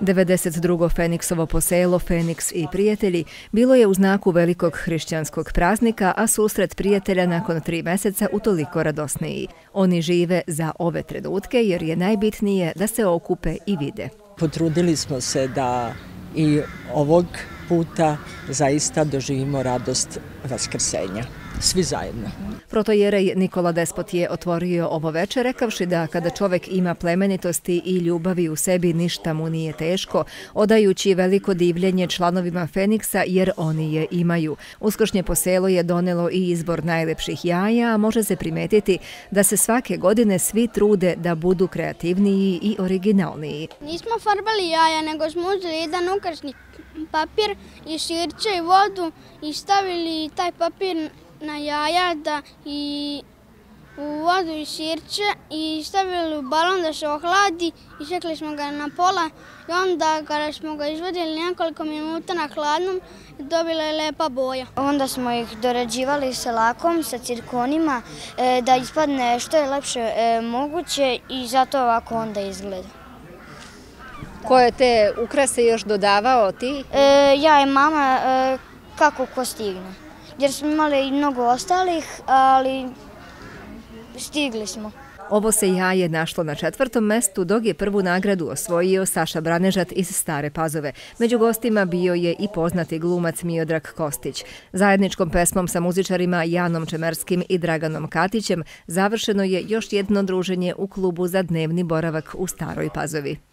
92. Feniksovo poselo Feniks i prijatelji bilo je u znaku velikog hrišćanskog praznika, a susret prijatelja nakon tri meseca utoliko radosniji. Oni žive za ove trenutke jer je najbitnije da se okupe i vide. Potrudili smo se da i ovog puta zaista doživimo radost Vaskrsenja svi zajedno. Protojerej Nikola Despot je otvorio ovo večer rekavši da kada čovek ima plemenitosti i ljubavi u sebi ništa mu nije teško, odajući veliko divljenje članovima Feniksa jer oni je imaju. Uskošnje poselo je donelo i izbor najlepših jaja, a može se primetiti da se svake godine svi trude da budu kreativniji i originalniji. Nismo farbali jaja, nego smo uzeli jedan ukrasni papir i širče i vodu i stavili taj papir na jaja da i u vodu i širče i stavili u balon da se ohladi i šekli smo ga na pola i onda kada smo ga izvodili nekoliko minuta na hladnom dobila je lepa boja. Onda smo ih dorađivali sa lakom, sa cirkonima e, da ispadne što je lepše e, moguće i zato ovako onda izgleda. Koje te ukrase još dodavao ti? E, ja i mama kako ko stigne jer smo imali i mnogo ostalih, ali stigli smo. Ovo se jaje našlo na četvrtom mestu, dok je prvu nagradu osvojio Saša Branežat iz Stare Pazove. Među gostima bio je i poznati glumac Miodrag Kostić. Zajedničkom pesmom sa muzičarima Janom Čemerskim i Draganom Katićem završeno je još jedno druženje u klubu za dnevni boravak u Staroj Pazovi.